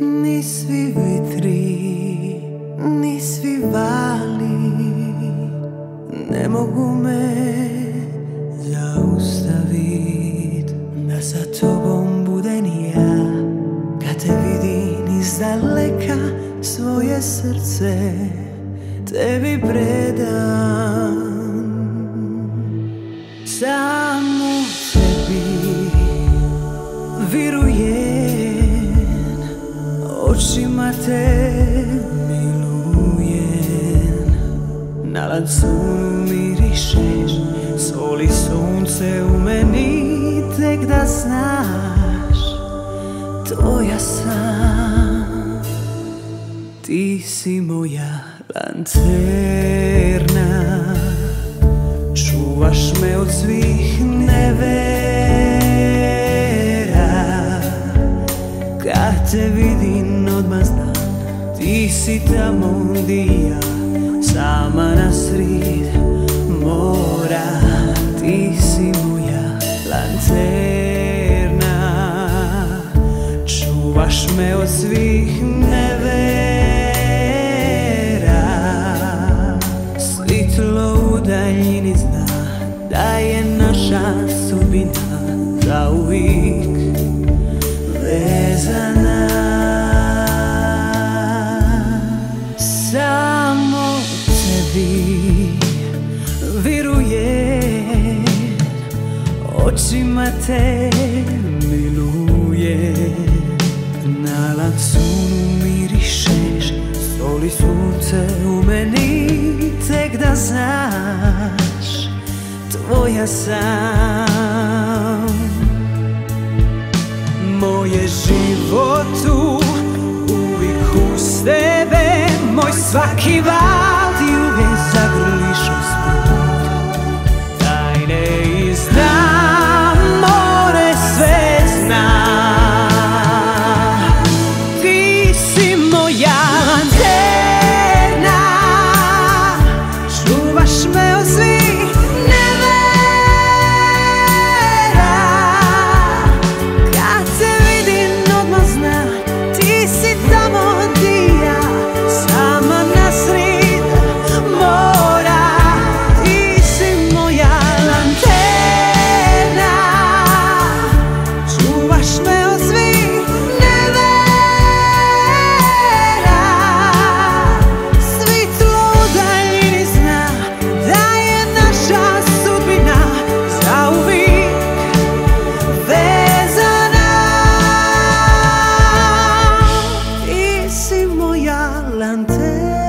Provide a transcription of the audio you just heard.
Ni svi vitri, ni svi vali Ne mogu me zaustavit. Da sa tobom budem ja Kad te vidim iz daleka Svoje srce tebi predam. Samo tebi virujem Očima te milujem. Na lancunu mirišeš Soli sunce u meni Tek da znaš Tvoja sam. Ti si moja lanterna Čuvaš me od svih nevera Kad te vidim odmah znam Ti si tamo di ja. Sama na srid mora Ti si moja lanterna. Čuvaš me od svih nevera. Svitlo u daljini zna Da je naša sudbina Zauvijek vezana Te milujem Na lancunu mirišeš Soli sunce u meni Tek da znaš Tvoja sam. Moje životu Uvijek uz tebe Moj svaki val Ti si moja lanterna